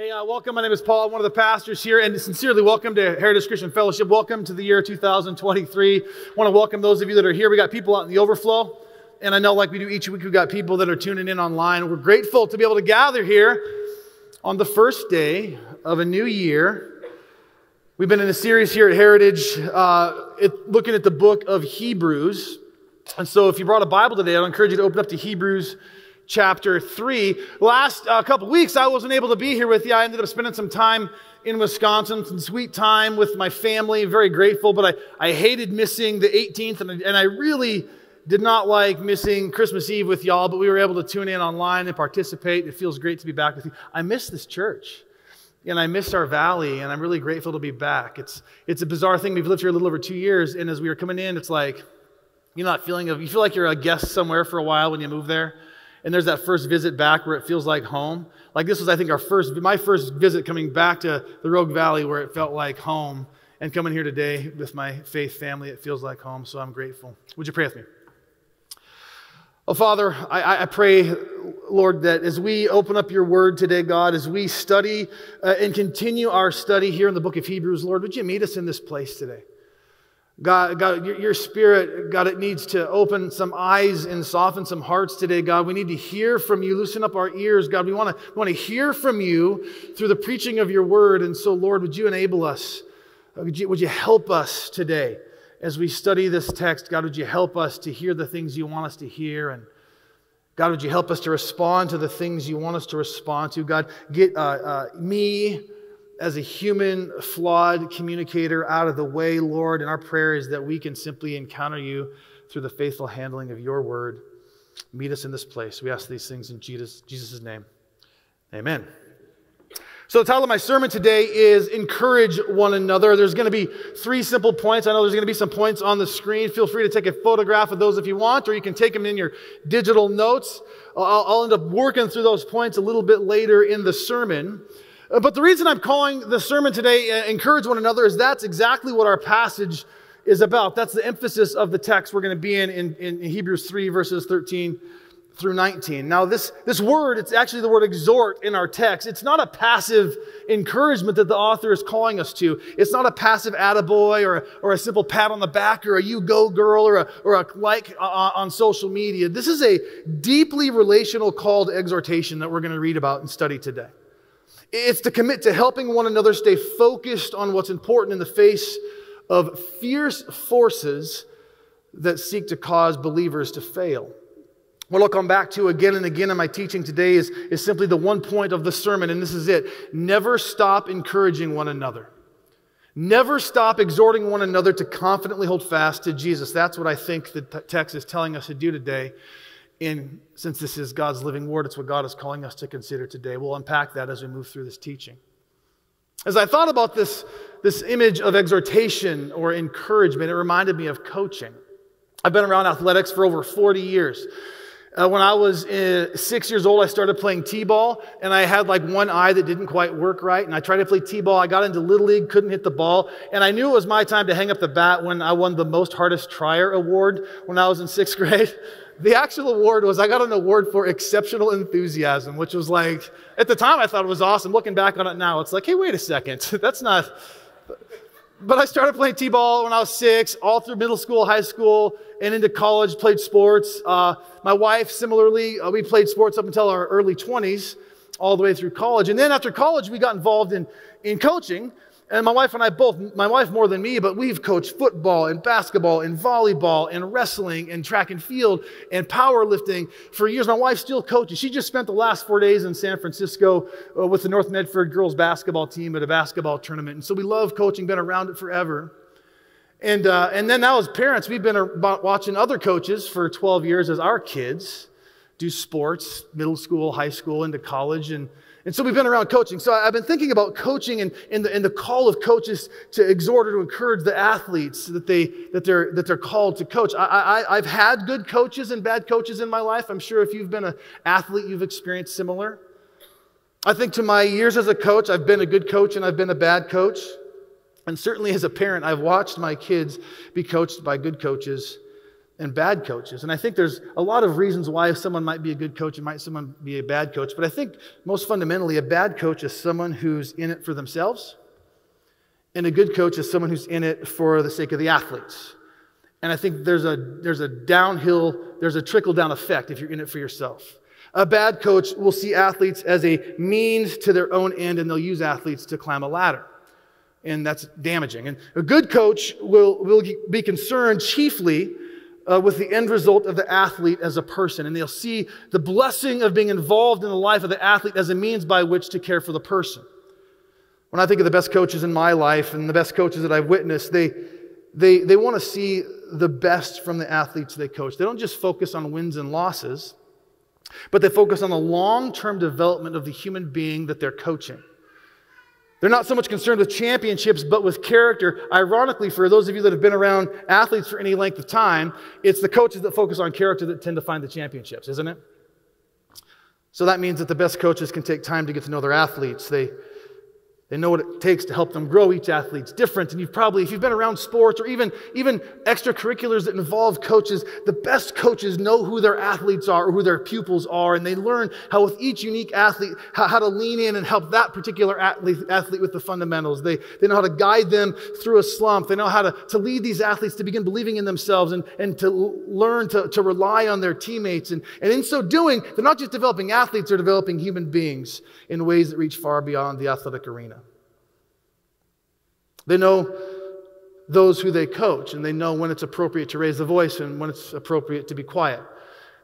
Hey, uh, welcome. My name is Paul. I'm one of the pastors here, and sincerely welcome to Heritage Christian Fellowship. Welcome to the year 2023. I want to welcome those of you that are here. We got people out in the overflow, and I know, like we do each week, we've got people that are tuning in online. We're grateful to be able to gather here on the first day of a new year. We've been in a series here at Heritage uh, it, looking at the book of Hebrews. And so, if you brought a Bible today, I'd encourage you to open up to Hebrews chapter 3. Last uh, couple weeks, I wasn't able to be here with you. I ended up spending some time in Wisconsin, some sweet time with my family. Very grateful, but I, I hated missing the 18th, and, and I really did not like missing Christmas Eve with y'all, but we were able to tune in online and participate. It feels great to be back with you. I miss this church. And I miss our valley, and I'm really grateful to be back. It's, it's a bizarre thing. We've lived here a little over two years, and as we were coming in, it's like, you're not feeling of, you feel like you're a guest somewhere for a while when you move there and there's that first visit back where it feels like home. Like this was, I think, our first, my first visit coming back to the Rogue Valley where it felt like home. And coming here today with my faith family, it feels like home. So I'm grateful. Would you pray with me? Oh, Father, I, I, pray, Lord, that as we open up your word today, God, as we study uh, and continue our study here in the book of Hebrews, Lord, would you meet us in this place today? God, God your, your, spirit, God, it needs to open some eyes and soften some hearts today, God. We need to hear from you. Loosen up our ears, God. We want to, want to hear from you through the preaching of your word. And so, Lord, would you enable us? Uh, would you, would you help us today as we study this text? God, would you help us to hear the things you want us to hear? And God, would you help us to respond to the things you want us to respond to? God, get uh, uh, me as a human, flawed communicator out of the way, Lord. And our prayer is that we can simply encounter you through the faithful handling of your word. Meet us in this place. We ask these things in Jesus' name. Amen. So, the title of my sermon today is Encourage One Another. There's going to be three simple points. I know there's going to be some points on the screen. Feel free to take a photograph of those if you want, or you can take them in your digital notes. I'll, I'll end up working through those points a little bit later in the sermon. Uh, but the reason I'm calling the sermon today uh, Encourage One Another is that's exactly what our passage is about. That's the emphasis of the text we're going to be in, in in, Hebrews 3, verses 13 through 19. Now, this, this word, it's actually the word exhort in our text. It's not a passive encouragement that the author is calling us to. It's not a passive attaboy or a, or a simple pat on the back or a you go girl or a, or a like uh, on social media. This is a deeply relational call to exhortation that we're going to read about and study today. It's to commit to helping one another stay focused on what's important in the face of fierce forces that seek to cause believers to fail. What I'll come back to again and again in my teaching today is, is simply the one point of the sermon, and this is it. Never stop encouraging one another. Never stop exhorting one another to confidently hold fast to Jesus. That's what I think the text is telling us to do today. And since this is God's living word, it's what God is calling us to consider today. We'll unpack that as we move through this teaching. As I thought about this, this image of exhortation or encouragement, it reminded me of coaching. I've been around athletics for over 40 years. Uh, when I was uh, six years old, I started playing T-ball, and I had like one eye that didn't quite work right. And I tried to play T-ball. I got into Little League, couldn't hit the ball. And I knew it was my time to hang up the bat when I won the most hardest trier award when I was in sixth grade the actual award was I got an award for exceptional enthusiasm, which was like, at the time I thought it was awesome. Looking back on it now, it's like, hey, wait a second. That's not. But I started playing T ball when I was six, all through middle school, high school, and into college, played sports. Uh, my wife, similarly, uh, we played sports up until our early 20s, all the way through college. And then after college, we got involved in, in coaching. And my wife and I both, my wife more than me, but we've coached football and basketball and volleyball and wrestling and track and field and powerlifting for years. My wife still coaches. She just spent the last four days in San Francisco uh, with the North Medford girls basketball team at a basketball tournament. And so we love coaching, been around it forever. And, uh, and then now as parents, we've been watching other coaches for 12 years as our kids do sports, middle school, high school, into college. And, and so we've been around coaching. So I've been thinking about coaching and, and, the, and the call of coaches to exhort or to encourage the athletes that, they, that, they're, that they're called to coach. I, I, I've had good coaches and bad coaches in my life. I'm sure if you've been an athlete, you've experienced similar. I think to my years as a coach, I've been a good coach and I've been a bad coach. And certainly as a parent, I've watched my kids be coached by good coaches and bad coaches. And I think there's a lot of reasons why someone might be a good coach and might someone be a bad coach. But I think most fundamentally, a bad coach is someone who's in it for themselves, and a good coach is someone who's in it for the sake of the athletes. And I think there's a, there's a downhill, there's a trickle down effect if you're in it for yourself. A bad coach will see athletes as a means to their own end, and they'll use athletes to climb a ladder. And that's damaging. And a good coach will, will be concerned chiefly uh, with the end result of the athlete as a person. And they'll see the blessing of being involved in the life of the athlete as a means by which to care for the person. When I think of the best coaches in my life and the best coaches that I've witnessed, they, they, they want to see the best from the athletes they coach. They don't just focus on wins and losses, but they focus on the long term development of the human being that they're coaching. They're not so much concerned with championships, but with character. Ironically, for those of you that have been around athletes for any length of time, it's the coaches that focus on character that tend to find the championships, isn't it? So that means that the best coaches can take time to get to know their athletes. They they know what it takes to help them grow. Each athlete's different. And you've probably, if you've been around sports or even, even extracurriculars that involve coaches, the best coaches know who their athletes are or who their pupils are. And they learn how with each unique athlete, how, how to lean in and help that particular athlete, athlete with the fundamentals. They, they know how to guide them through a slump. They know how to, to lead these athletes to begin believing in themselves and, and to learn to, to rely on their teammates. And, and in so doing, they're not just developing athletes, they're developing human beings in ways that reach far beyond the athletic arena. They know those who they coach, and they know when it's appropriate to raise the voice and when it's appropriate to be quiet.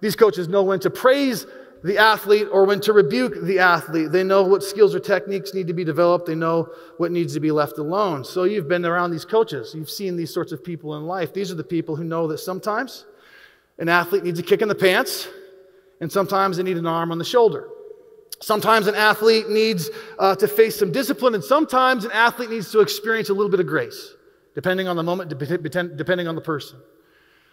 These coaches know when to praise the athlete or when to rebuke the athlete. They know what skills or techniques need to be developed. They know what needs to be left alone. So you've been around these coaches. You've seen these sorts of people in life. These are the people who know that sometimes an athlete needs a kick in the pants and sometimes they need an arm on the shoulder. Sometimes an athlete needs uh, to face some discipline, and sometimes an athlete needs to experience a little bit of grace, depending on the moment, depending on the person.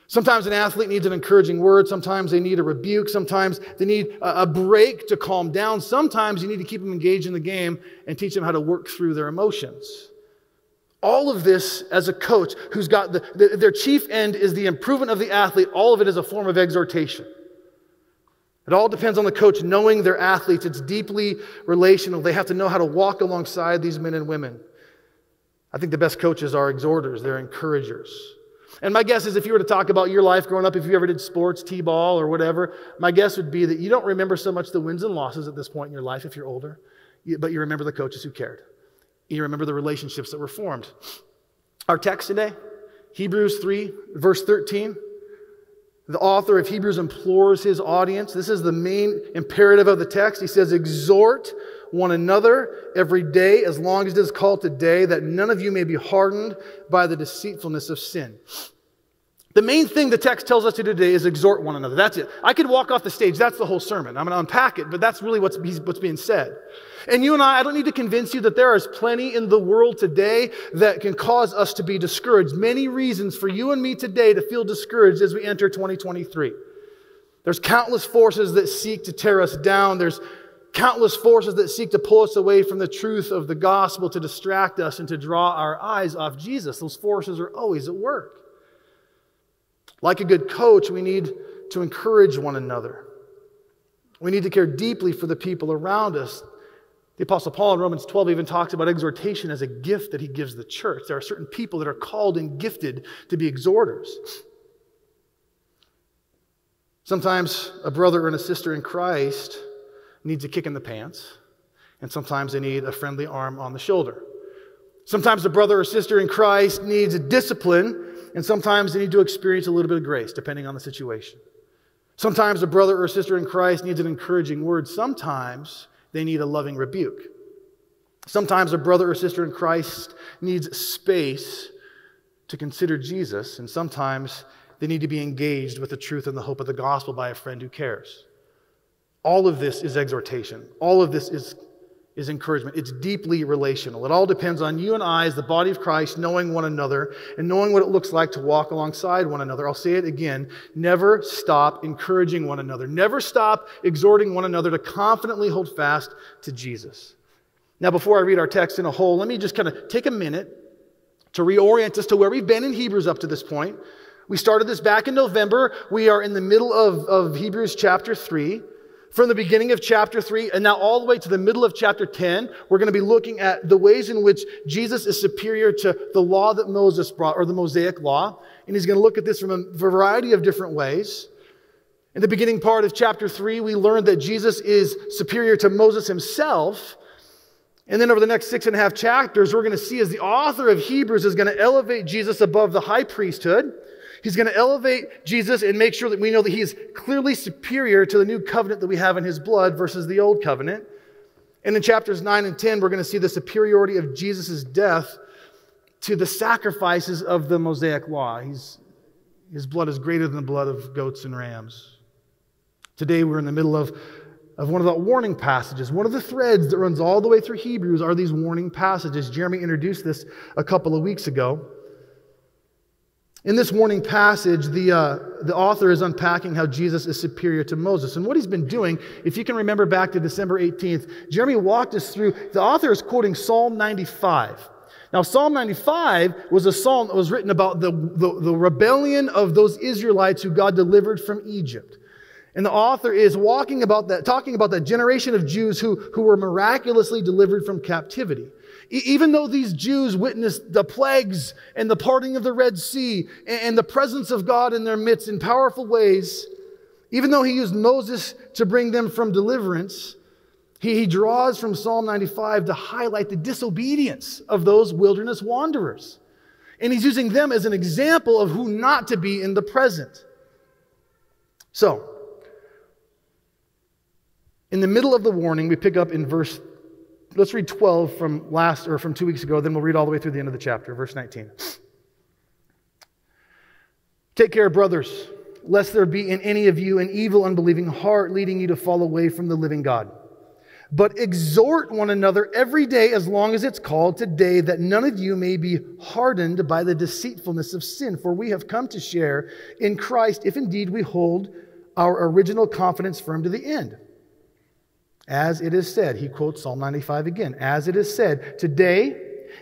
Sometimes an athlete needs an encouraging word. Sometimes they need a rebuke. Sometimes they need a break to calm down. Sometimes you need to keep them engaged in the game and teach them how to work through their emotions. All of this as a coach who's got the, the, their chief end is the improvement of the athlete. All of it is a form of exhortation. It all depends on the coach knowing their athletes. It's deeply relational. They have to know how to walk alongside these men and women. I think the best coaches are exhorters, they're encouragers. And my guess is if you were to talk about your life growing up, if you ever did sports, T ball, or whatever, my guess would be that you don't remember so much the wins and losses at this point in your life if you're older, but you remember the coaches who cared. You remember the relationships that were formed. Our text today, Hebrews 3, verse 13. The author of Hebrews implores his audience. This is the main imperative of the text. He says, Exhort one another every day, as long as it is called today, that none of you may be hardened by the deceitfulness of sin. The main thing the text tells us to do today is exhort one another. That's it. I could walk off the stage. That's the whole sermon. I'm going to unpack it, but that's really what's, what's being said. And you and I, I don't need to convince you that there is plenty in the world today that can cause us to be discouraged. Many reasons for you and me today to feel discouraged as we enter 2023. There's countless forces that seek to tear us down. There's countless forces that seek to pull us away from the truth of the gospel, to distract us and to draw our eyes off Jesus. Those forces are always at work. Like a good coach, we need to encourage one another. We need to care deeply for the people around us. The Apostle Paul in Romans 12 even talks about exhortation as a gift that he gives the church. There are certain people that are called and gifted to be exhorters. Sometimes a brother and a sister in Christ needs a kick in the pants, and sometimes they need a friendly arm on the shoulder. Sometimes a brother or sister in Christ needs a discipline, and sometimes they need to experience a little bit of grace, depending on the situation. Sometimes a brother or sister in Christ needs an encouraging word. Sometimes they need a loving rebuke. Sometimes a brother or sister in Christ needs space to consider Jesus, and sometimes they need to be engaged with the truth and the hope of the gospel by a friend who cares. All of this is exhortation. All of this is, is encouragement. It's deeply relational. It all depends on you and I, as the body of Christ, knowing one another and knowing what it looks like to walk alongside one another. I'll say it again. Never stop encouraging one another. Never stop exhorting one another to confidently hold fast to Jesus. Now, before I read our text in a whole, let me just kind of take a minute to reorient us to where we've been in Hebrews up to this point. We started this back in November. We are in the middle of, of Hebrews chapter 3. From the beginning of chapter 3 and now all the way to the middle of chapter 10, we're going to be looking at the ways in which Jesus is superior to the law that Moses brought, or the Mosaic law. And he's going to look at this from a variety of different ways. In the beginning part of chapter 3, we learned that Jesus is superior to Moses himself. And then over the next six and a half chapters, we're going to see as the author of Hebrews is going to elevate Jesus above the high priesthood. He's going to elevate Jesus and make sure that we know that he's clearly superior to the new covenant that we have in his blood versus the old covenant. And in chapters 9 and 10, we're going to see the superiority of Jesus' death to the sacrifices of the Mosaic law. He's, his blood is greater than the blood of goats and rams. Today, we're in the middle of, of one of the warning passages. One of the threads that runs all the way through Hebrews are these warning passages. Jeremy introduced this a couple of weeks ago. In this warning passage, the, uh, the author is unpacking how Jesus is superior to Moses. And what he's been doing, if you can remember back to December 18th, Jeremy walked us through, the author is quoting Psalm 95. Now, Psalm 95 was a psalm that was written about the, the, the rebellion of those Israelites who God delivered from Egypt. And the author is walking about that, talking about that generation of Jews who, who were miraculously delivered from captivity. Even though these Jews witnessed the plagues and the parting of the Red Sea and the presence of God in their midst in powerful ways, even though he used Moses to bring them from deliverance, he, draws from Psalm 95 to highlight the disobedience of those wilderness wanderers. And he's using them as an example of who not to be in the present. So, in the middle of the warning, we pick up in verse Let's read 12 from last or from two weeks ago, then we'll read all the way through the end of the chapter, verse 19. Take care, brothers, lest there be in any of you an evil, unbelieving heart leading you to fall away from the living God. But exhort one another every day as long as it's called today, that none of you may be hardened by the deceitfulness of sin. For we have come to share in Christ if indeed we hold our original confidence firm to the end. As it is said, he quotes Psalm 95 again. As it is said, today,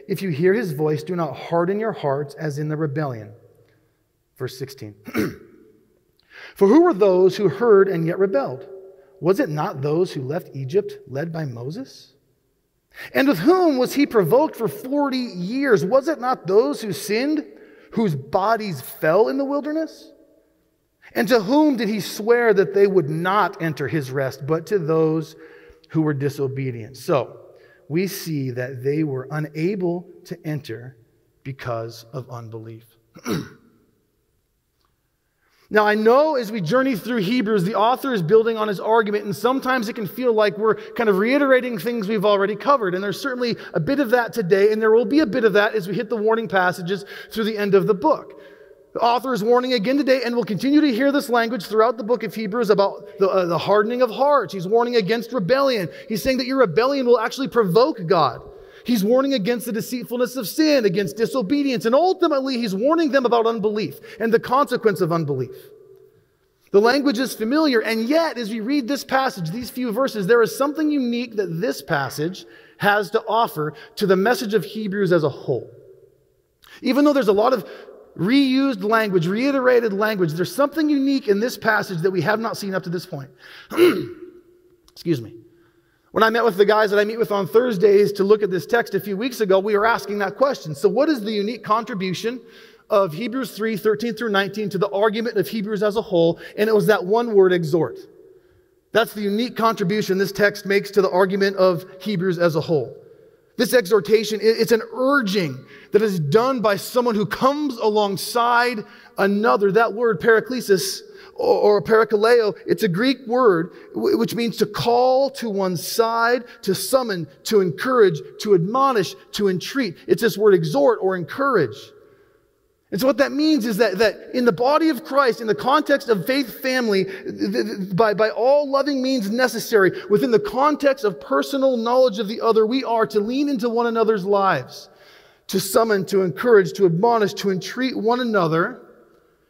if you hear his voice, do not harden your hearts as in the rebellion. Verse 16. For who were those who heard and yet rebelled? Was it not those who left Egypt led by Moses? And with whom was he provoked for 40 years? Was it not those who sinned, whose bodies fell in the wilderness? And to whom did he swear that they would not enter his rest, but to those who were disobedient? So we see that they were unable to enter because of unbelief. Now, I know as we journey through Hebrews, the author is building on his argument, and sometimes it can feel like we're kind of reiterating things we've already covered. And there's certainly a bit of that today, and there will be a bit of that as we hit the warning passages through the end of the book. The author is warning again today, and we'll continue to hear this language throughout the book of Hebrews about the, uh, the hardening of hearts. He's warning against rebellion. He's saying that your rebellion will actually provoke God. He's warning against the deceitfulness of sin, against disobedience, and ultimately, he's warning them about unbelief and the consequence of unbelief. The language is familiar, and yet, as we read this passage, these few verses, there is something unique that this passage has to offer to the message of Hebrews as a whole. Even though there's a lot of reused language, reiterated language. There's something unique in this passage that we have not seen up to this point. Excuse me. When I met with the guys that I meet with on Thursdays to look at this text a few weeks ago, we were asking that question. So, what is the unique contribution of Hebrews 3 13 through 19 to the argument of Hebrews as a whole? And it was that one word, exhort. That's the unique contribution this text makes to the argument of Hebrews as a whole. This exhortation, it's an urging that is done by someone who comes alongside another. That word, paraklesis, or parakaleo, it's a Greek word which means to call to one's side, to summon, to encourage, to admonish, to entreat. It's this word exhort or encourage. And so what that means is that, that in the body of Christ, in the context of faith family, by, by all loving means necessary, within the context of personal knowledge of the other, we are to lean into one another's lives, to summon, to encourage, to admonish, to entreat one another,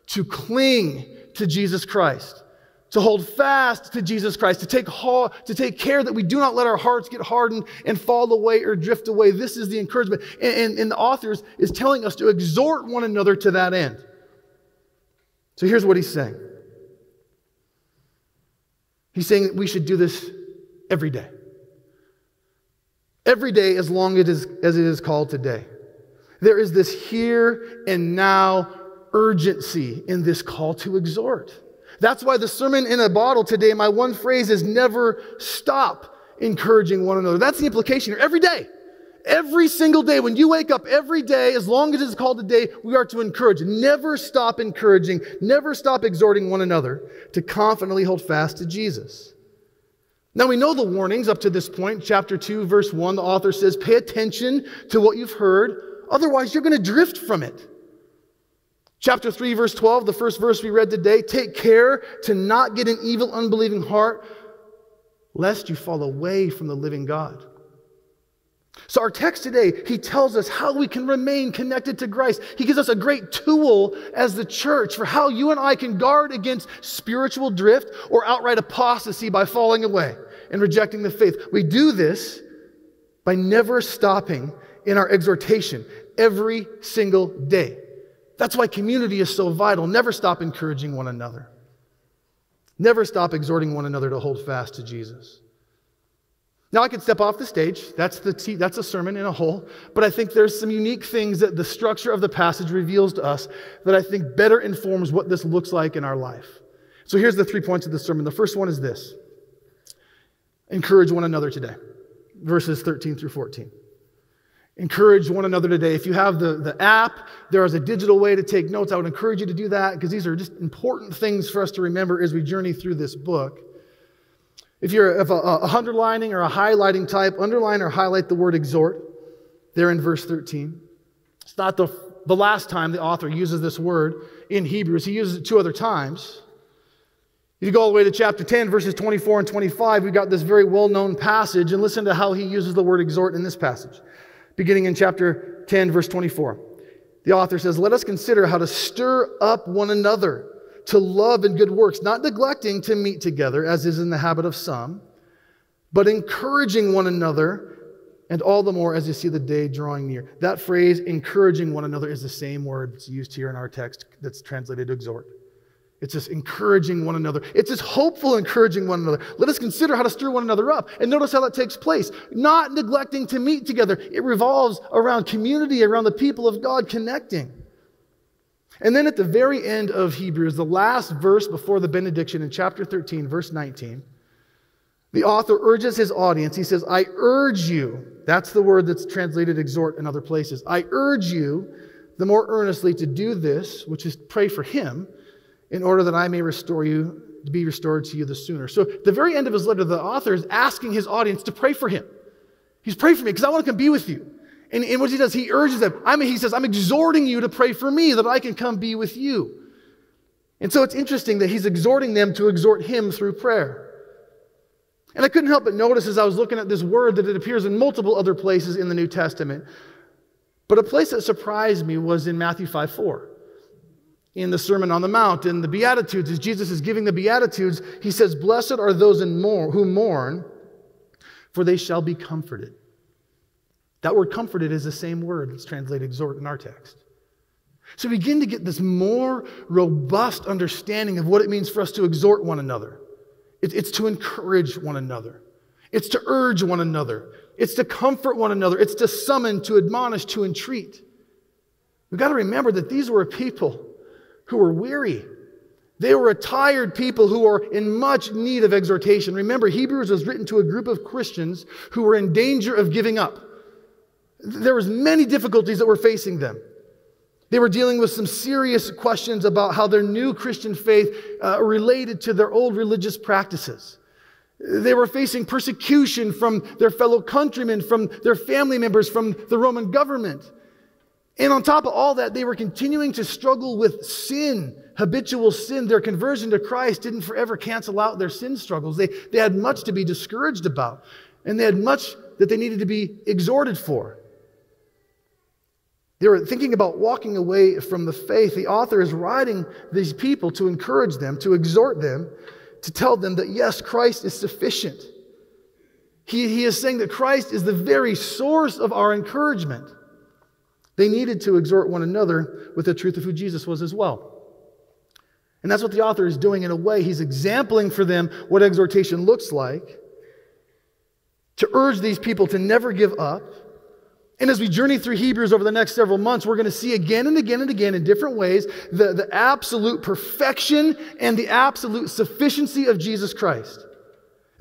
to cling to Jesus Christ to hold fast to Jesus Christ, to take, to take care that we do not let our hearts get hardened and fall away or drift away. This is the encouragement. And, and, and the authors is telling us to exhort one another to that end. So here's what he's saying He's saying that we should do this every day. Every day, as long as it is, as it is called today. There is this here and now urgency in this call to exhort. That's why the sermon in a bottle today, my one phrase is never stop encouraging one another. That's the implication here. Every day. Every single day, when you wake up every day, as long as it's called a day, we are to encourage. Never stop encouraging, never stop exhorting one another to confidently hold fast to Jesus. Now we know the warnings up to this point. Chapter 2, verse 1, the author says, Pay attention to what you've heard, otherwise, you're going to drift from it. Chapter 3, verse 12, the first verse we read today, take care to not get an evil, unbelieving heart, lest you fall away from the living God. So, our text today, he tells us how we can remain connected to Christ. He gives us a great tool as the church for how you and I can guard against spiritual drift or outright apostasy by falling away and rejecting the faith. We do this by never stopping in our exhortation every single day. That's why community is so vital. Never stop encouraging one another, never stop exhorting one another to hold fast to Jesus. Now, I could step off the stage. That's, the that's a sermon in a whole. But I think there's some unique things that the structure of the passage reveals to us that I think better informs what this looks like in our life. So here's the three points of the sermon. The first one is this encourage one another today, verses 13 through 14. Encourage one another today. If you have the, the app, there is a digital way to take notes. I would encourage you to do that because these are just important things for us to remember as we journey through this book. If you're if a, a underlining or a highlighting type, underline or highlight the word exhort there in verse 13. It's not the, the last time the author uses this word in Hebrews, he uses it two other times. If you go all the way to chapter 10, verses 24 and 25, we've got this very well known passage, and listen to how he uses the word exhort in this passage. Beginning in chapter 10, verse 24. The author says, Let us consider how to stir up one another to love and good works, not neglecting to meet together, as is in the habit of some, but encouraging one another, and all the more as you see the day drawing near. That phrase, encouraging one another, is the same word that's used here in our text that's translated to exhort. It's just encouraging one another. It's just hopeful encouraging one another. Let us consider how to stir one another up. And notice how that takes place. Not neglecting to meet together. It revolves around community, around the people of God connecting. And then at the very end of Hebrews, the last verse before the benediction in chapter 13, verse 19, the author urges his audience. He says, I urge you, that's the word that's translated exhort in other places. I urge you the more earnestly to do this, which is pray for him, in order that I may restore you, to be restored to you the sooner. So, the very end of his letter, the author is asking his audience to pray for him. He's pray for me because I want to come be with you. And, and what he does, he urges them. I mean, he says, I'm exhorting you to pray for me that I can come be with you. And so it's interesting that he's exhorting them to exhort him through prayer. And I couldn't help but notice as I was looking at this word that it appears in multiple other places in the New Testament. But a place that surprised me was in Matthew 5 4. In the Sermon on the Mount, in the Beatitudes, as Jesus is giving the Beatitudes, he says, Blessed are those mourn, who mourn, for they shall be comforted. That word comforted is the same word that's translated exhort in our text. So we begin to get this more robust understanding of what it means for us to exhort one another. It's to encourage one another. It's to urge one another. It's to comfort one another. It's to summon, to admonish, to entreat. We've got to remember that these were people who were weary. They were a tired people who were in much need of exhortation. Remember, Hebrews was written to a group of Christians who were in danger of giving up. There was many difficulties that were facing them. They were dealing with some serious questions about how their new Christian faith uh, related to their old religious practices. They were facing persecution from their fellow countrymen, from their family members, from the Roman government. And on top of all that, they were continuing to struggle with sin, habitual sin. Their conversion to Christ didn't forever cancel out their sin struggles. They, they had much to be discouraged about, and they had much that they needed to be exhorted for. They were thinking about walking away from the faith. The author is writing these people to encourage them, to exhort them, to tell them that yes, Christ is sufficient. He, he is saying that Christ is the very source of our encouragement. They needed to exhort one another with the truth of who Jesus was as well. And that's what the author is doing in a way. He's exempling for them what exhortation looks like to urge these people to never give up. And as we journey through Hebrews over the next several months, we're going to see again and again and again in different ways the, the absolute perfection and the absolute sufficiency of Jesus Christ.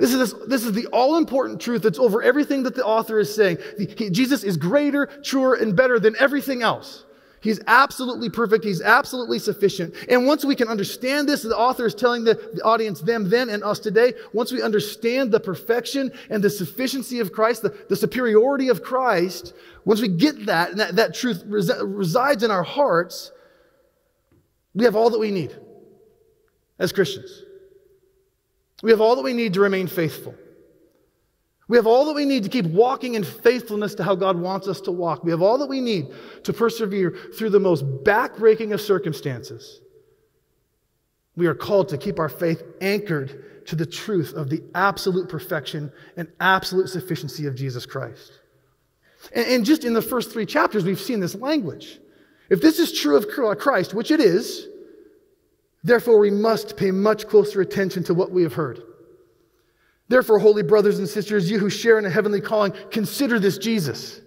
This is, this is the all important truth that's over everything that the author is saying. He, Jesus is greater, truer, and better than everything else. He's absolutely perfect. He's absolutely sufficient. And once we can understand this, the author is telling the, the, audience, them then and us today, once we understand the perfection and the sufficiency of Christ, the, the superiority of Christ, once we get that and that, that truth res- resides in our hearts, we have all that we need as Christians. We have all that we need to remain faithful. We have all that we need to keep walking in faithfulness to how God wants us to walk. We have all that we need to persevere through the most backbreaking of circumstances. We are called to keep our faith anchored to the truth of the absolute perfection and absolute sufficiency of Jesus Christ. And, and just in the first three chapters, we've seen this language. If this is true of Christ, which it is, therefore we must pay much closer attention to what we have heard. Therefore, holy brothers and sisters, you who share in a heavenly calling, consider this Jesus.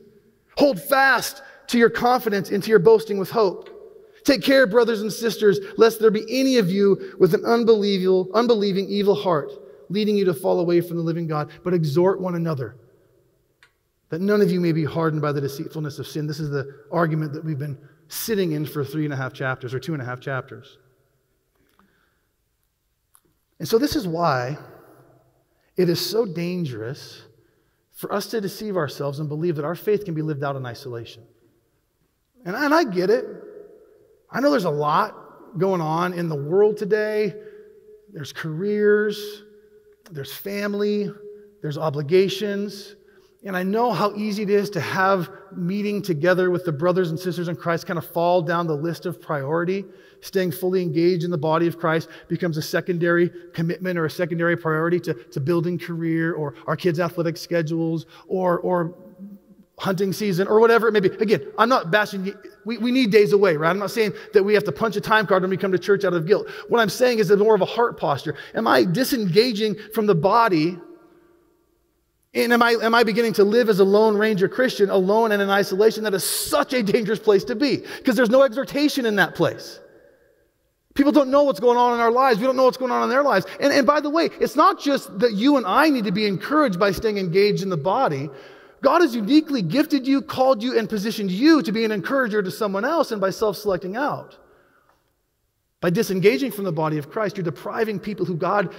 Hold fast to your confidence and to your boasting with hope. Take care, brothers and sisters, lest there be any of you with an unbelieving, unbelieving evil heart, leading you to fall away from the living God, but exhort one another, that none of you may be hardened by the deceitfulness of sin. This is the argument that we've been sitting in for three and a half chapters or two and a half chapters. And so, this is why it is so dangerous for us to deceive ourselves and believe that our faith can be lived out in isolation. And, and I get it. I know there's a lot going on in the world today. There's careers, there's family, there's obligations. And I know how easy it is to have meeting together with the brothers and sisters in Christ kind of fall down the list of priority. Staying fully engaged in the body of Christ becomes a secondary commitment or a secondary priority to, to building career or our kids' athletic schedules or, or hunting season or whatever it may be. Again, I'm not bashing, we, we need days away, right? I'm not saying that we have to punch a time card when we come to church out of guilt. What I'm saying is more of a heart posture. Am I disengaging from the body? And am I, am I beginning to live as a lone ranger Christian, alone and in isolation? That is such a dangerous place to be because there's no exhortation in that place. People don't know what's going on in our lives. We don't know what's going on in their lives. And, and by the way, it's not just that you and I need to be encouraged by staying engaged in the body. God has uniquely gifted you, called you, and positioned you to be an encourager to someone else and by self selecting out. By disengaging from the body of Christ, you're depriving people who God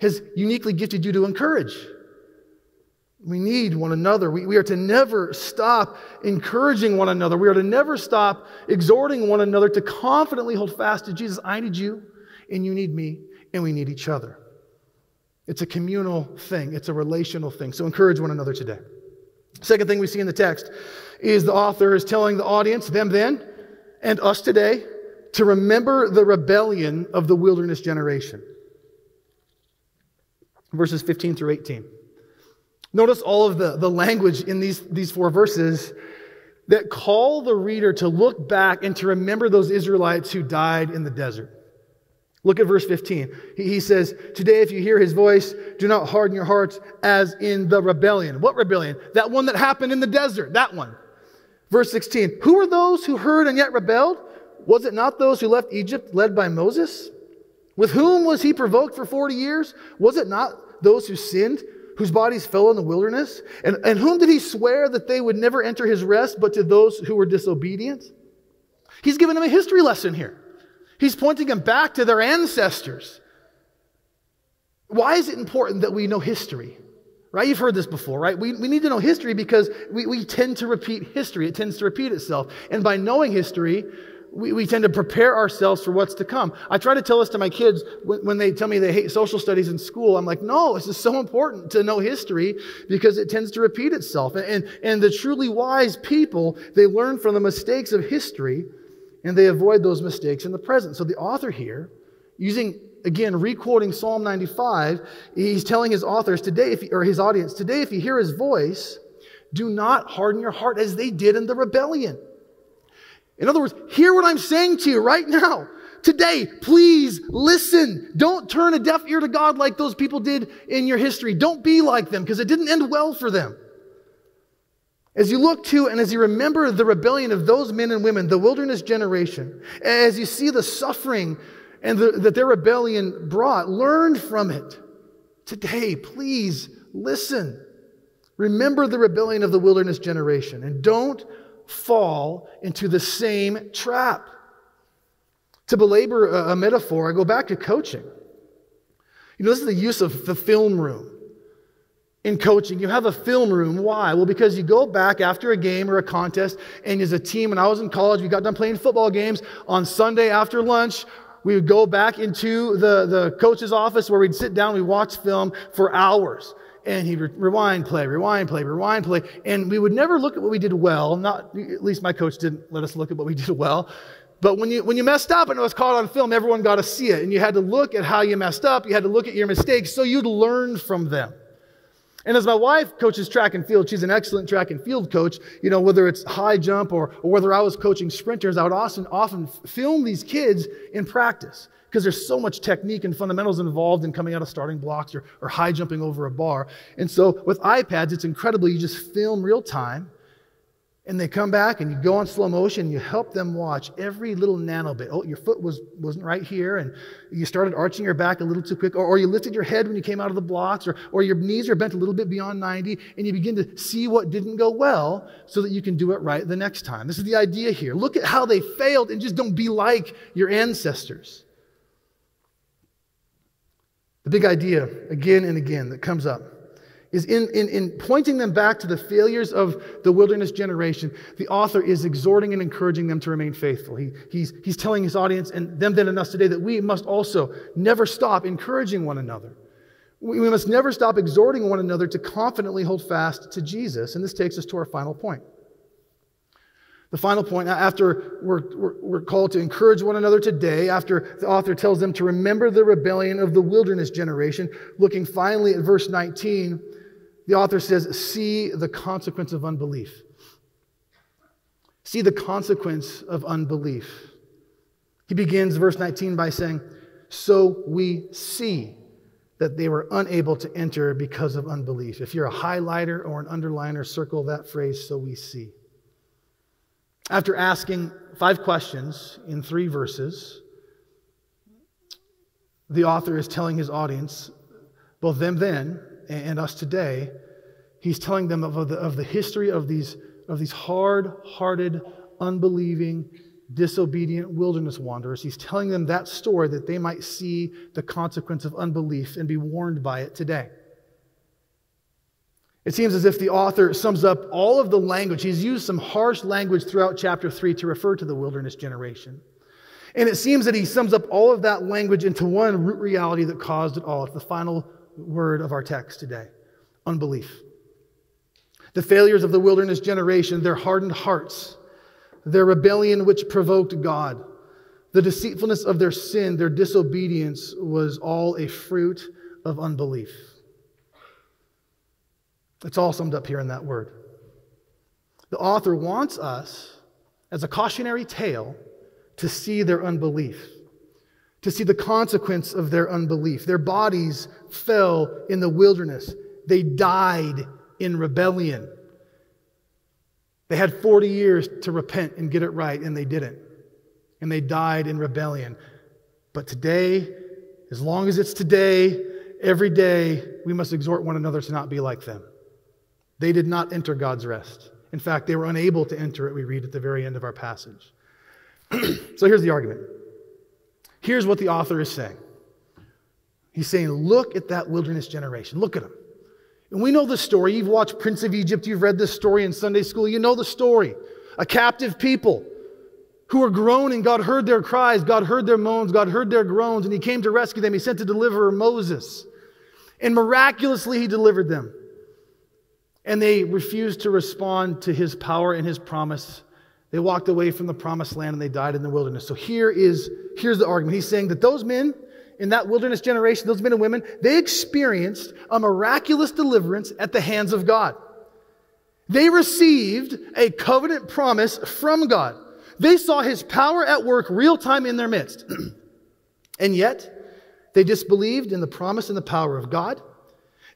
has uniquely gifted you to encourage. We need one another. We, we are to never stop encouraging one another. We are to never stop exhorting one another to confidently hold fast to Jesus. I need you, and you need me, and we need each other. It's a communal thing, it's a relational thing. So encourage one another today. Second thing we see in the text is the author is telling the audience, them then, and us today, to remember the rebellion of the wilderness generation. Verses 15 through 18. Notice all of the, the language in these, these four verses that call the reader to look back and to remember those Israelites who died in the desert. Look at verse 15. He, says, Today, if you hear his voice, do not harden your hearts as in the rebellion. What rebellion? That one that happened in the desert, that one. Verse 16. Who are those who heard and yet rebelled? Was it not those who left Egypt led by Moses? With whom was he provoked for 40 years? Was it not those who sinned whose bodies fell in the wilderness? And, and whom did he swear that they would never enter his rest but to those who were disobedient? He's giving them a history lesson here. He's pointing them back to their ancestors. Why is it important that we know history? Right? You've heard this before, right? We, we need to know history because we, we tend to repeat history. It tends to repeat itself. And by knowing history, we, we tend to prepare ourselves for what's to come. I try to tell this to my kids when, when, they tell me they hate social studies in school. I'm like, no, this is so important to know history because it tends to repeat itself. And, and, and the truly wise people, they learn from the mistakes of history and they avoid those mistakes in the present. So the author here, using again, requoting Psalm 95, he's telling his authors today, if, or his audience, today, if you hear his voice, do not harden your heart as they did in the rebellion. In other words, hear what I'm saying to you right now. today, please listen. Don't turn a deaf ear to God like those people did in your history. Don't be like them because it didn't end well for them. As you look to and as you remember the rebellion of those men and women, the wilderness generation, as you see the suffering and the, that their rebellion brought, learn from it. Today, please listen. Remember the rebellion of the wilderness generation and don't fall into the same trap. To belabor a, metaphor, I go back to coaching. You know, this is the use of the film room in coaching, you have a film room. Why? Well, because you go back after a game or a contest, and as a team, when I was in college, we got done playing football games on Sunday after lunch. We would go back into the, the coach's office where we'd sit down, we'd watch film for hours. And he'd rewind play, rewind play, rewind play. And we would never look at what we did well. Not, at least my coach didn't let us look at what we did well. But when you, when you messed up and it was caught on film, everyone got to see it. And you had to look at how you messed up. You had to look at your mistakes so you'd learn from them. And as my wife coaches track and field, she's an excellent track and field coach. You know, whether it's high jump or, or whether I was coaching sprinters, I would often, often film these kids in practice because there's so much technique and fundamentals involved in coming out of starting blocks or, or high jumping over a bar. And so with iPads, it's incredible. You just film real time and they come back and you go on slow motion, you help them watch every little nano bit. Oh, your foot was, wasn't right here, and you started arching your back a little too quick, or, or you lifted your head when you came out of the blocks, or, or your knees are bent a little bit beyond 90, and you begin to see what didn't go well so that you can do it right the next time. This is the idea here. Look at how they failed and just don't be like your ancestors. The big idea, again and again, that comes up is in, in, in pointing them back to the failures of the wilderness generation, the author is exhorting and encouraging them to remain faithful. He, he's, he's telling his audience and them then and us today that we must also never stop encouraging one another. We, we must never stop exhorting one another to confidently hold fast to Jesus. And this takes us to our final point. The final point, after we're, we're, we're, called to encourage one another today, after the author tells them to remember the rebellion of the wilderness generation, looking finally at verse 19, the author says, see the consequence of unbelief. See the consequence of unbelief. He begins verse 19 by saying, So we see that they were unable to enter because of unbelief. If you're a highlighter or an underliner, circle that phrase, so we see. After asking five questions in three verses, the author is telling his audience, both them then and us today, he's telling them of the, of the history of these, of these hard hearted, unbelieving, disobedient wilderness wanderers. He's telling them that story that they might see the consequence of unbelief and be warned by it today. It seems as if the author sums up all of the language. He's used some harsh language throughout chapter 3 to refer to the wilderness generation. And it seems that he sums up all of that language into one root reality that caused it all. It's the final word of our text today unbelief. The failures of the wilderness generation, their hardened hearts, their rebellion which provoked God, the deceitfulness of their sin, their disobedience was all a fruit of unbelief. It's all summed up here in that word. The author wants us, as a cautionary tale, to see their unbelief to see the consequence of their unbelief. Their bodies fell in the wilderness, they died in rebellion. They had 40 years to repent and get it right, and they didn't. And they died in rebellion. But today, as long as it's today, every day, we must exhort one another to not be like them. They did not enter God's rest. In fact, they were unable to enter it, we read at the very end of our passage. so here's the argument Here's what the author is saying He's saying, Look at that wilderness generation. Look at them. And we know the story. You've watched Prince of Egypt, you've read this story in Sunday school. You know the story. A captive people who were groaning. God heard their cries, God heard their moans, God heard their groans, and He came to rescue them. He sent a deliverer Moses. And miraculously, He delivered them. And they refused to respond to His power and His promise they walked away from the promised land and they died in the wilderness. So here is here's the argument. He's saying that those men in that wilderness generation, those men and women, they experienced a miraculous deliverance at the hands of God. They received a covenant promise from God. They saw his power at work real time in their midst. and yet, they disbelieved in the promise and the power of God.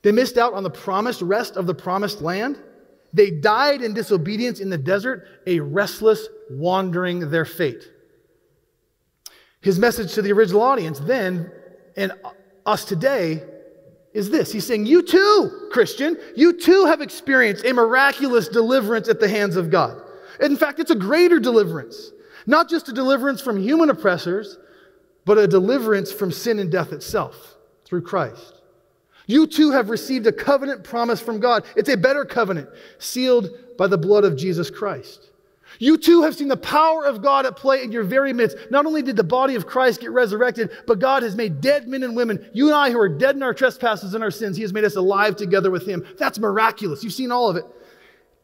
They missed out on the promised rest of the promised land. They died in disobedience in the desert, a restless wandering their fate. His message to the original audience then and us today is this He's saying, You too, Christian, you too have experienced a miraculous deliverance at the hands of God. In fact, it's a greater deliverance. Not just a deliverance from human oppressors, but a deliverance from sin and death itself through Christ. You too have received a covenant promise from God. It's a better covenant, sealed by the blood of Jesus Christ. You too have seen the power of God at play in your very midst. Not only did the body of Christ get resurrected, but God has made dead men and women, you and I who are dead in our trespasses and our sins, He has made us alive together with Him. That's miraculous. You've seen all of it.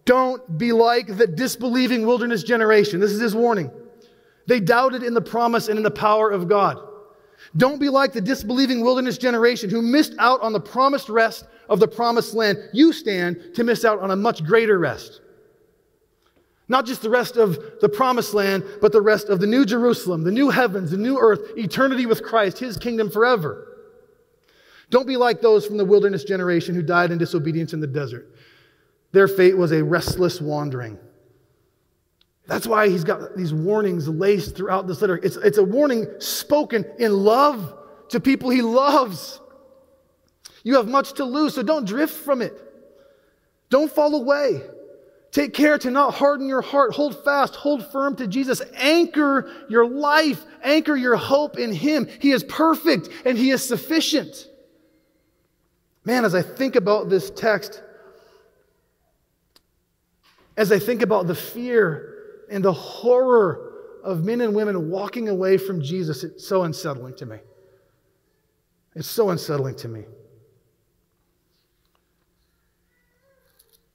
Don't be like the disbelieving wilderness generation. This is His warning. They doubted in the promise and in the power of God. Don't be like the disbelieving wilderness generation who missed out on the promised rest of the promised land. You stand to miss out on a much greater rest. Not just the rest of the promised land, but the rest of the new Jerusalem, the new heavens, the new earth, eternity with Christ, his kingdom forever. Don't be like those from the wilderness generation who died in disobedience in the desert. Their fate was a restless wandering. That's why he's got these warnings laced throughout this letter. It's, it's a warning spoken in love to people he loves. You have much to lose, so don't drift from it. Don't fall away. Take care to not harden your heart. Hold fast, hold firm to Jesus. Anchor your life, anchor your hope in Him. He is perfect and He is sufficient. Man, as I think about this text, as I think about the fear and the horror of men and women walking away from Jesus, it's so unsettling to me. It's so unsettling to me.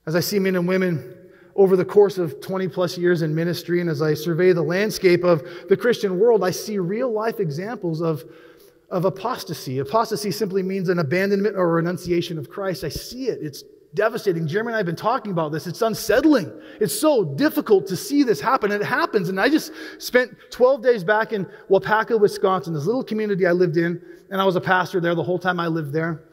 As I see men and women over the course of 20 plus years in ministry, and as I survey the landscape of the Christian world, I see real life examples of, of apostasy. Apostasy simply means an abandonment or renunciation of Christ. I see it. It's devastating. Jeremy and I have been talking about this. It's unsettling. It's so difficult to see this happen. And it happens. And I just spent 12 days back in Waupaca, Wisconsin, this little community I lived in. And I was a pastor there the whole time I lived there,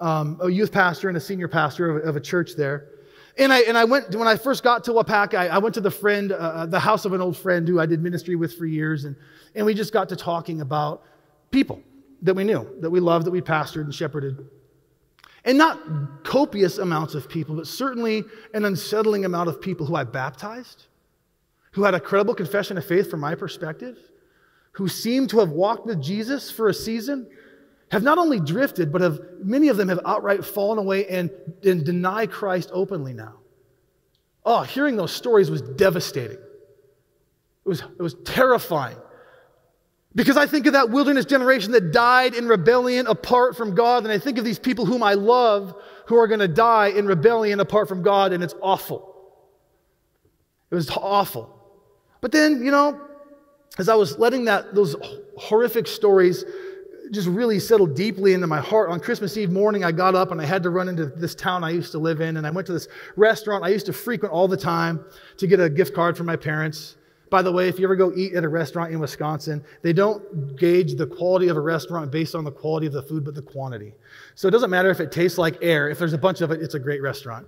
um, a youth pastor and a senior pastor of, of, a church there. And I, and I went, when I first got to Waupaca, I, I went to the friend, uh, uh, the house of an old friend who I did ministry with for years. And, and we just got to talking about people that we knew, that we loved, that we pastored and shepherded. And not copious amounts of people, but certainly an unsettling amount of people who I baptized, who had a credible confession of faith from my perspective, who seemed to have walked with Jesus for a season, have not only drifted, but have many of them have outright fallen away and, and deny Christ openly now. Oh, hearing those stories was devastating. It was, it was terrifying. Because I think of that wilderness generation that died in rebellion apart from God, and I think of these people whom I love who are going to die in rebellion apart from God, and it's awful. It was awful. But then, you know, as I was letting that those horrific stories just really settle deeply into my heart, on Christmas Eve morning, I got up and I had to run into this town I used to live in, and I went to this restaurant I used to frequent all the time to get a gift card for my parents. By the way, if you ever go eat at a restaurant in Wisconsin, they don't gauge the quality of a restaurant based on the quality of the food, but the quantity. So it doesn't matter if it tastes like air. If there's a bunch of it, it's a great restaurant.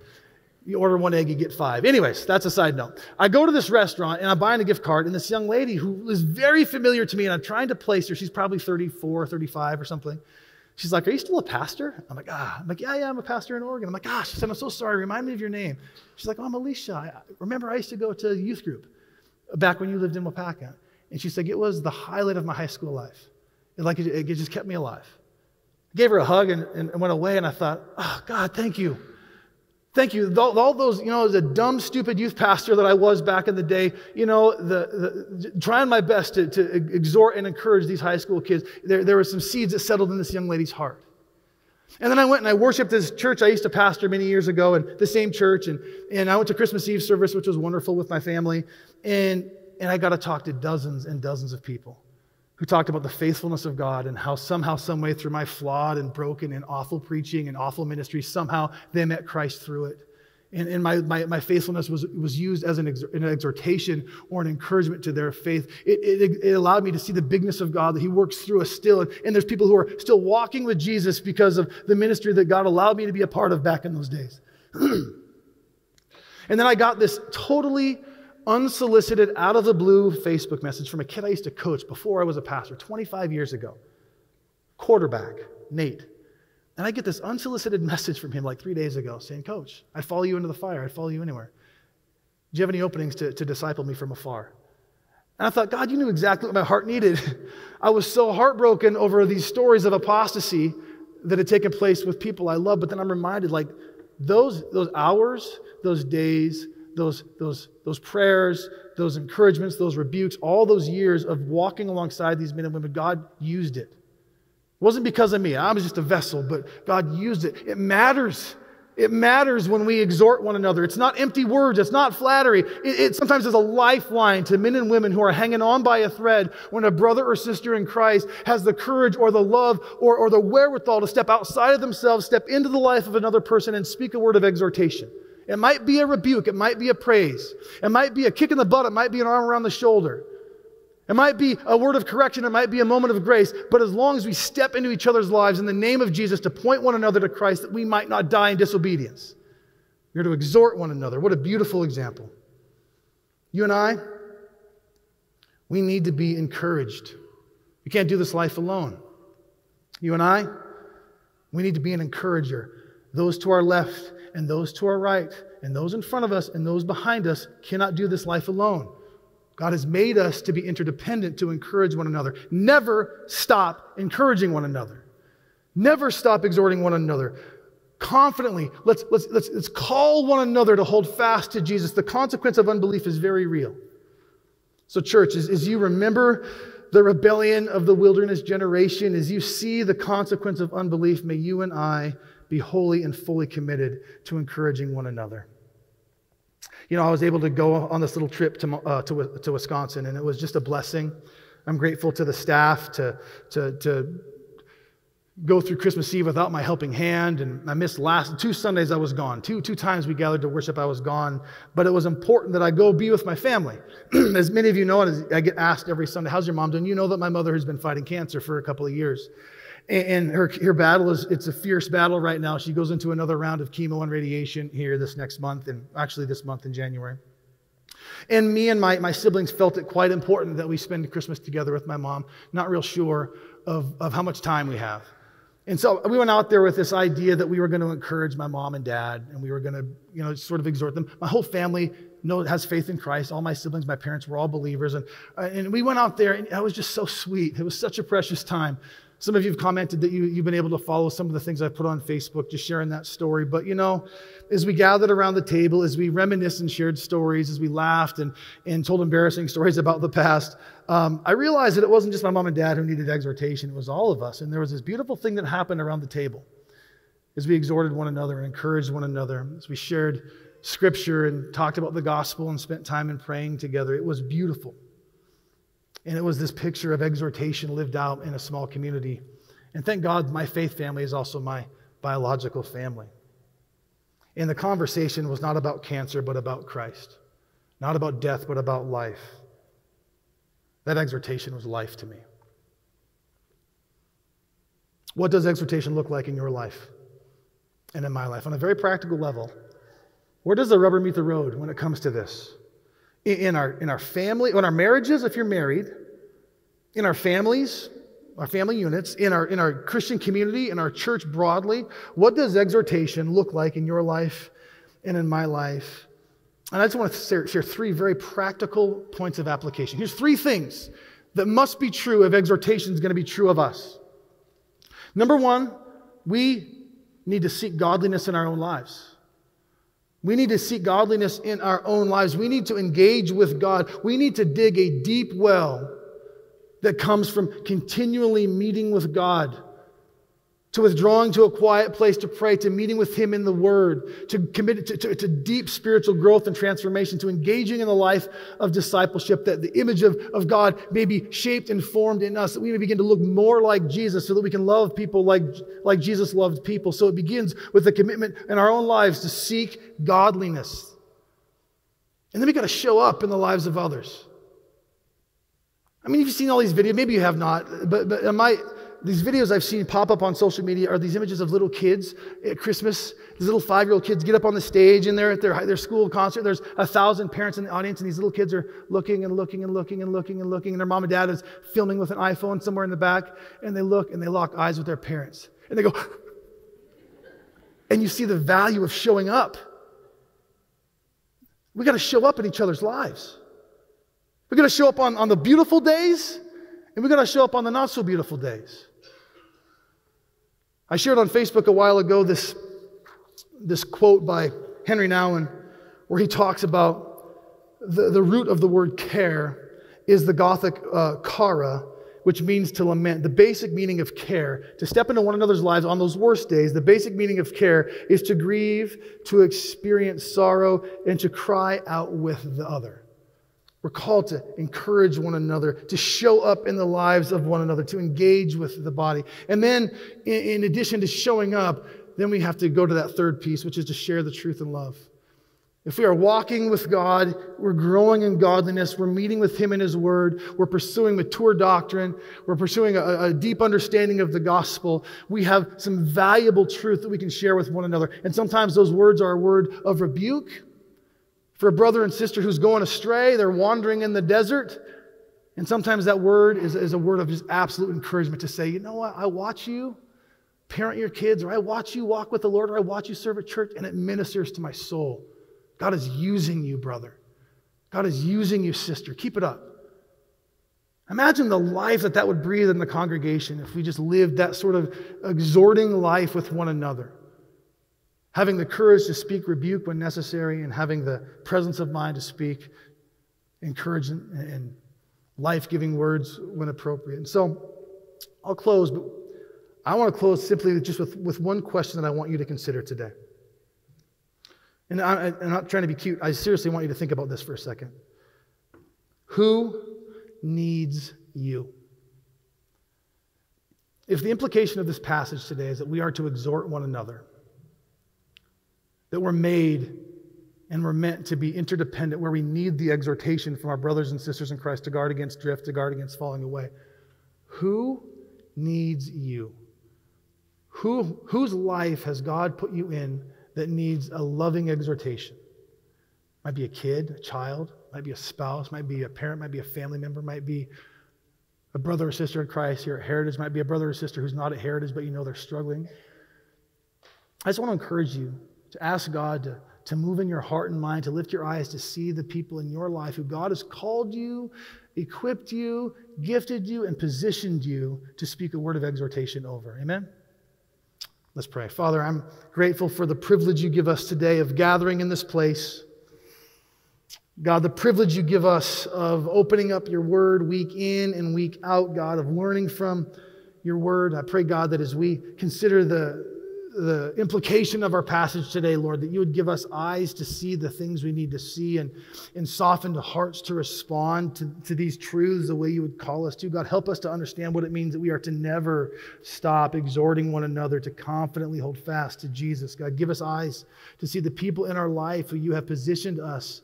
You order one egg, you get five. Anyways, that's a side note. I go to this restaurant and I'm buying a gift card, and this young lady who is very familiar to me, and I'm trying to place her, she's probably 34, 35 or something. She's like, Are you still a pastor? I'm like, Ah. I'm like, Yeah, yeah, I'm a pastor in Oregon. I'm like, Gosh, she said, I'm so sorry. Remind me of your name. She's like, Oh, I'm Alicia. I, remember, I used to go to youth group back when you lived in Waupaca. And she's like, it was the highlight of my high school life. It, like, it, it just kept me alive. I gave her a hug and, and went away, and I thought, oh, God, thank you. Thank you. All, all, those, you know, the dumb, stupid youth pastor that I was back in the day, you know, the, the trying my best to, to exhort and encourage these high school kids, there, there were some seeds that settled in this young lady's heart. And then I went and I worshiped this church I used to pastor many years ago, and the same church. And, and I went to Christmas Eve service, which was wonderful with my family. And, and I got to talk to dozens and dozens of people who talked about the faithfulness of God and how somehow, someway, through my flawed and broken and awful preaching and awful ministry, somehow they met Christ through it. And, and my, my, my, faithfulness was, was used as an, ex, an, exhortation or an encouragement to their faith. It, it, it, allowed me to see the bigness of God, that He works through us still. And, and there's people who are still walking with Jesus because of the ministry that God allowed me to be a part of back in those days. and then I got this totally unsolicited, out of the blue Facebook message from a kid I used to coach before I was a pastor 25 years ago. Quarterback, Nate. And I get this unsolicited message from him like three days ago saying, Coach, I'd follow you into the fire. I'd follow you anywhere. Do you have any openings to, to disciple me from afar? And I thought, God, you knew exactly what my heart needed. I was so heartbroken over these stories of apostasy that had taken place with people I love. But then I'm reminded, like, those, those hours, those days, those, those, those prayers, those encouragements, those rebukes, all those years of walking alongside these men and women, God used it. Wasn't because of me. I was just a vessel, but God used it. It matters. It matters when we exhort one another. It's not empty words. It's not flattery. It, it, sometimes is a lifeline to men and women who are hanging on by a thread when a brother or sister in Christ has the courage or the love or, or the wherewithal to step outside of themselves, step into the life of another person and speak a word of exhortation. It might be a rebuke. It might be a praise. It might be a kick in the butt. It might be an arm around the shoulder. It might be a word of correction, it might be a moment of grace, but as long as we step into each other's lives in the name of Jesus to point one another to Christ, that we might not die in disobedience. We're to exhort one another. What a beautiful example. You and I, we need to be encouraged. We can't do this life alone. You and I, we need to be an encourager. Those to our left and those to our right, and those in front of us and those behind us cannot do this life alone. God has made us to be interdependent to encourage one another. Never stop encouraging one another. Never stop exhorting one another. Confidently, let's, let's, let's, let's call one another to hold fast to Jesus. The consequence of unbelief is very real. So, church, as, as you remember the rebellion of the wilderness generation, as you see the consequence of unbelief, may you and I be wholly and fully committed to encouraging one another you know, I was able to go on this little trip to, uh, to, to Wisconsin, and it was just a blessing. I'm grateful to the staff to, to, to go through Christmas Eve without my helping hand. And I missed last two Sundays I was gone. Two, two times we gathered to worship, I was gone. But it was important that I go be with my family. as many of you know, I get asked every Sunday, how's your mom doing? You know that my mother has been fighting cancer for a couple of years. And her, her battle is, it's a fierce battle right now. She goes into another round of chemo and radiation here this next month, and actually this month in January. And me and my, my siblings felt it quite important that we spend Christmas together with my mom, not real sure of, of how much time we have. And so we went out there with this idea that we were going to encourage my mom and dad, and we were going to, you know, sort of exhort them. My whole family know, has faith in Christ. All my siblings, my parents were all believers. And, and we went out there, and it was just so sweet. It was such a precious time. Some of you have commented that you, you've been able to follow some of the things I've put on Facebook, just sharing that story. But you know, as we gathered around the table, as we reminisced and shared stories, as we laughed and, and told embarrassing stories about the past, um, I realized that it wasn't just my mom and dad who needed exhortation, it was all of us. And there was this beautiful thing that happened around the table as we exhorted one another and encouraged one another, as we shared scripture and talked about the gospel and spent time in praying together. It was beautiful. And it was this picture of exhortation lived out in a small community. And thank God my faith family is also my biological family. And the conversation was not about cancer, but about Christ. Not about death, but about life. That exhortation was life to me. What does exhortation look like in your life and in my life? On a very practical level, where does the rubber meet the road when it comes to this? In our, in our family, in our marriages, if you're married, in our families, our family units, in our, in our Christian community, in our church broadly, what does exhortation look like in your life and in my life? And I just want to share, three very practical points of application. Here's three things that must be true if exhortation is going to be true of us. Number one, we need to seek godliness in our own lives. We need to seek godliness in our own lives. We need to engage with God. We need to dig a deep well that comes from continually meeting with God. To withdrawing to a quiet place to pray, to meeting with Him in the Word, to commit to, to, to, deep spiritual growth and transformation, to engaging in the life of discipleship, that the image of, of God may be shaped and formed in us, that we may begin to look more like Jesus, so that we can love people like, like Jesus loved people. So it begins with a commitment in our own lives to seek godliness. And then we got to show up in the lives of others. I mean, if you've seen all these videos, maybe you have not, but, but am I these videos I've seen pop up on social media are these images of little kids at Christmas. These little five year old kids get up on the stage and they're at their, their school concert. There's a thousand parents in the audience, and these little kids are looking and looking and looking and looking and looking. And their mom and dad is filming with an iPhone somewhere in the back. And they look and they lock eyes with their parents. And they go, and you see the value of showing up. We got to show up in each other's lives. We got to show up on, on the beautiful days, and we got to show up on the not so beautiful days. I shared on Facebook a while ago this, this quote by Henri Nouwen where he talks about the, the root of the word care is the Gothic uh, kara, which means to lament. The basic meaning of care, to step into one another's lives on those worst days, the basic meaning of care is to grieve, to experience sorrow, and to cry out with the other. We're called to encourage one another, to show up in the lives of one another, to engage with the body. And then, in, addition to showing up, then we have to go to that third piece, which is to share the truth and love. If we are walking with God, we're growing in godliness, we're meeting with Him in His Word, we're pursuing mature doctrine, we're pursuing a, a, deep understanding of the gospel, we have some valuable truth that we can share with one another. And sometimes those words are a word of rebuke, for a brother and sister who's going astray, they're wandering in the desert. And sometimes that word is, is a word of just absolute encouragement to say, you know what, I watch you parent your kids, or I watch you walk with the Lord, or I watch you serve at church, and it ministers to my soul. God is using you, brother. God is using you, sister. Keep it up. Imagine the life that that would breathe in the congregation if we just lived that sort of exhorting life with one another having the courage to speak rebuke when necessary, and having the presence of mind to speak encouragement and life giving words when appropriate. And so I'll close, but I want to close simply just with, with one question that I want you to consider today. And I, I'm not trying to be cute, I seriously want you to think about this for a second. Who needs you? If the implication of this passage today is that we are to exhort one another, that we're made and we're meant to be interdependent, where we need the exhortation from our brothers and sisters in Christ to guard against drift, to guard against falling away. Who needs you? Who, whose life has God put you in that needs a loving exhortation? Might be a kid, a child, might be a spouse, might be a parent, might be a family member, might be a brother or sister in Christ here at Heritage, might be a brother or sister who's not at Heritage, but you know they're struggling. I just want to encourage you to ask God to, to move in your heart and mind, to lift your eyes to see the people in your life who God has called you, equipped you, gifted you, and positioned you to speak a word of exhortation over. Amen? Let's pray. Father, I'm grateful for the privilege you give us today of gathering in this place. God, the privilege you give us of opening up your word week in and week out, God, of learning from your word. I pray, God, that as we consider the, the implication of our passage today, Lord, that you would give us eyes to see the things we need to see and, and soften the hearts to respond to, to these truths the way you would call us to. God, help us to understand what it means that we are to never stop exhorting one another to confidently hold fast to Jesus. God, give us eyes to see the people in our life who you have positioned us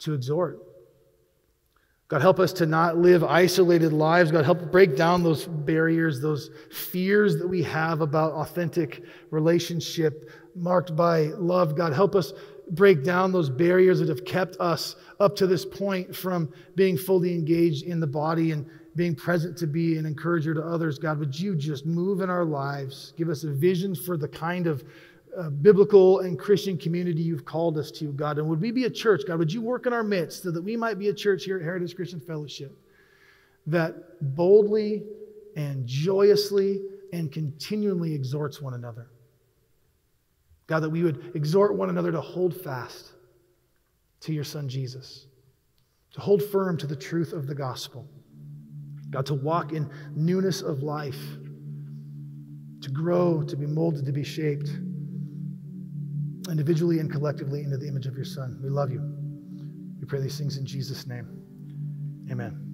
to exhort. God, help us to not live isolated lives. God, help break down those barriers, those fears that we have about authentic relationship marked by love. God, help us break down those barriers that have kept us up to this point from being fully engaged in the body and being present to be an encourager to others. God, would you just move in our lives? Give us a vision for the kind of uh, biblical and Christian community you've called us to, God. And would we be a church, God? Would you work in our midst so that we might be a church here at Heritage Christian Fellowship that boldly and joyously and continually exhorts one another? God, that we would exhort one another to hold fast to your Son Jesus, to hold firm to the truth of the gospel. God, to walk in newness of life to grow, to be molded, to be shaped individually and collectively into the image of your Son. We love you. We pray these things in Jesus' name. Amen.